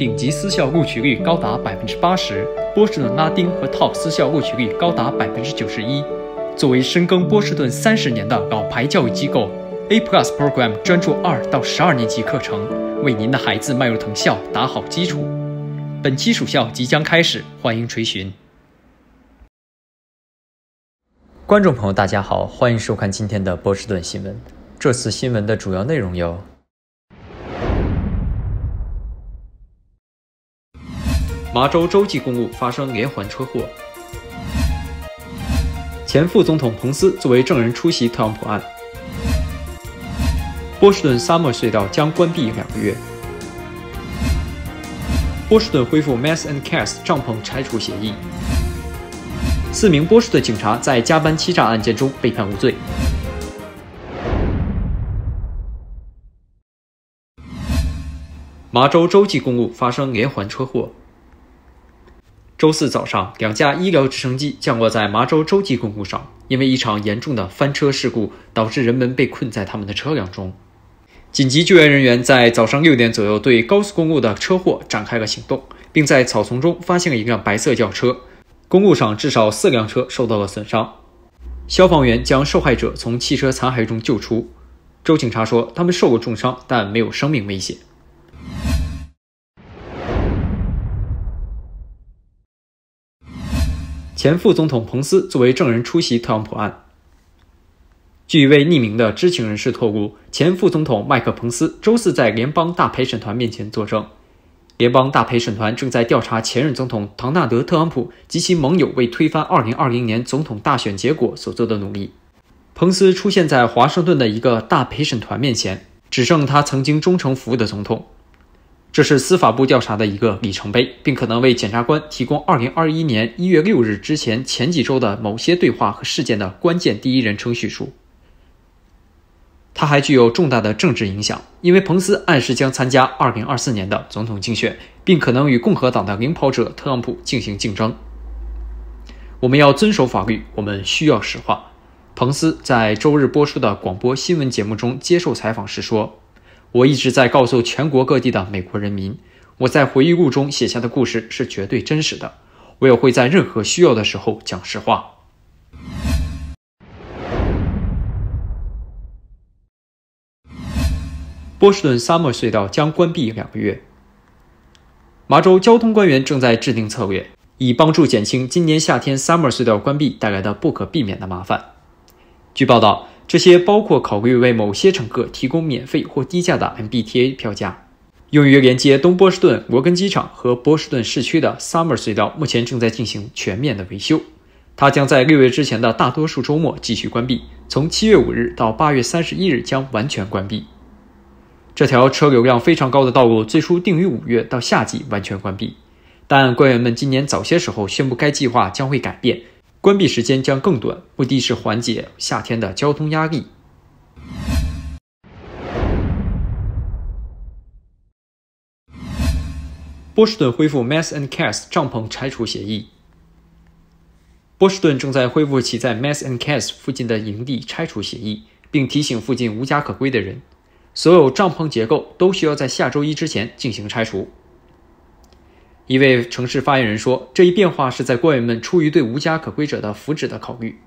顶级私校录取率高达百分之八十，波士顿拉丁和 Top 私校录取率高达百分之九十一。作为深耕波士顿三十年的老牌教育机构，A Plus Program 专注二到十二年级课程，为您的孩子迈入藤校打好基础。本期暑校即将开始，欢迎垂询。观众朋友，大家好，欢迎收看今天的波士顿新闻。这次新闻的主要内容有。麻州洲际公路发生连环车祸，前副总统彭斯作为证人出席特朗普案。波士顿 Summer 隧道将关闭两个月。波士顿恢复 Mass and Cast 帐篷拆除协议。四名波士顿警察在加班欺诈案件中被判无罪。麻州洲际公路发生连环车祸。周四早上，两架医疗直升机降落在麻州洲际公路上，因为一场严重的翻车事故，导致人们被困在他们的车辆中。紧急救援人员在早上六点左右对高速公路的车祸展开了行动，并在草丛中发现了一辆白色轿车。公路上至少四辆车受到了损伤。消防员将受害者从汽车残骸中救出。州警察说，他们受过重伤，但没有生命危险。前副总统彭斯作为证人出席特朗普案。据一位匿名的知情人士透露，前副总统麦克·彭斯周四在联邦大陪审团面前作证。联邦大陪审团正在调查前任总统唐纳德·特朗普及其盟友为推翻2020年总统大选结果所做的努力。彭斯出现在华盛顿的一个大陪审团面前，指证他曾经忠诚服务的总统。这是司法部调查的一个里程碑，并可能为检察官提供2021年1月6日之前前几周的某些对话和事件的关键第一人称叙述。他还具有重大的政治影响，因为彭斯暗示将参加2024年的总统竞选，并可能与共和党的领跑者特朗普进行竞争。我们要遵守法律，我们需要实话。彭斯在周日播出的广播新闻节目中接受采访时说。我一直在告诉全国各地的美国人民，我在回忆录中写下的故事是绝对真实的。我也会在任何需要的时候讲实话。波士顿 Summer 隧道将关闭两个月。麻州交通官员正在制定策略，以帮助减轻今年夏天 Summer 隧道关闭带来的不可避免的麻烦。据报道。这些包括考虑为某些乘客提供免费或低价的 MBTA 票价。用于连接东波士顿摩根机场和波士顿市区的 Summer 隧道目前正在进行全面的维修，它将在六月之前的大多数周末继续关闭，从七月五日到八月三十一日将完全关闭。这条车流量非常高的道路最初定于五月到夏季完全关闭，但官员们今年早些时候宣布该计划将会改变。关闭时间将更短，目的是缓解夏天的交通压力。波士顿恢复 Mass and Cast 帐篷拆除协议。波士顿正在恢复其在 Mass and Cast 附近的营地拆除协议，并提醒附近无家可归的人，所有帐篷结构都需要在下周一之前进行拆除。一位城市发言人说：“这一变化是在官员们出于对无家可归者的福祉的考虑。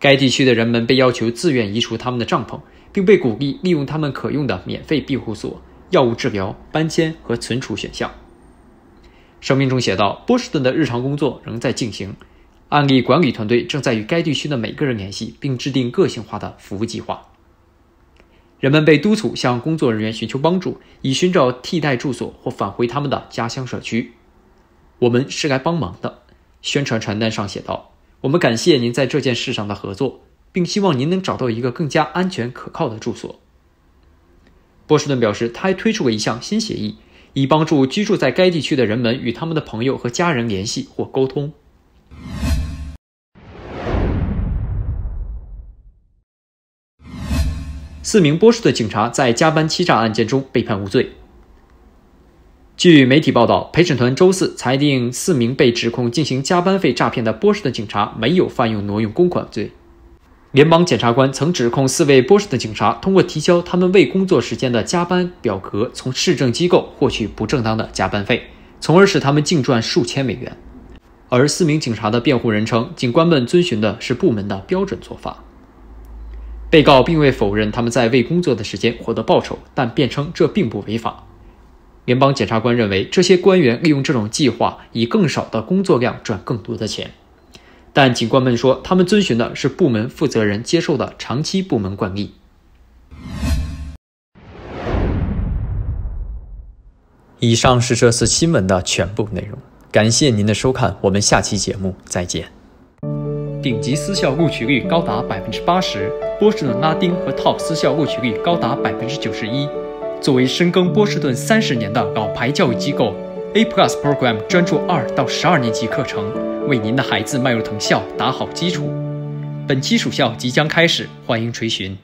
该地区的人们被要求自愿移除他们的帐篷，并被鼓励利用他们可用的免费庇护所、药物治疗、搬迁和存储选项。”声明中写道：“波士顿的日常工作仍在进行，案例管理团队正在与该地区的每个人联系，并制定个性化的服务计划。”人们被督促向工作人员寻求帮助，以寻找替代住所或返回他们的家乡社区。我们是来帮忙的，宣传传单上写道：“我们感谢您在这件事上的合作，并希望您能找到一个更加安全可靠的住所。”波士顿表示，他还推出了一项新协议，以帮助居住在该地区的人们与他们的朋友和家人联系或沟通。四名波士顿警察在加班欺诈案件中被判无罪。据媒体报道，陪审团周四裁定，四名被指控进行加班费诈骗的波士顿警察没有犯用挪用公款罪。联邦检察官曾指控四位波士顿警察通过提交他们未工作时间的加班表格，从市政机构获取不正当的加班费，从而使他们净赚数千美元。而四名警察的辩护人称，警官们遵循的是部门的标准做法。被告并未否认他们在未工作的时间获得报酬，但辩称这并不违法。联邦检察官认为，这些官员利用这种计划，以更少的工作量赚更多的钱。但警官们说，他们遵循的是部门负责人接受的长期部门惯例。以上是这次新闻的全部内容，感谢您的收看，我们下期节目再见。顶级私校录取率高达百分之八十，波士顿拉丁和 Top 私校录取率高达百分之九十一。作为深耕波士顿三十年的老牌教育机构，A Plus Program 专注二到十二年级课程。为您的孩子迈入藤校打好基础。本期暑校即将开始，欢迎垂询。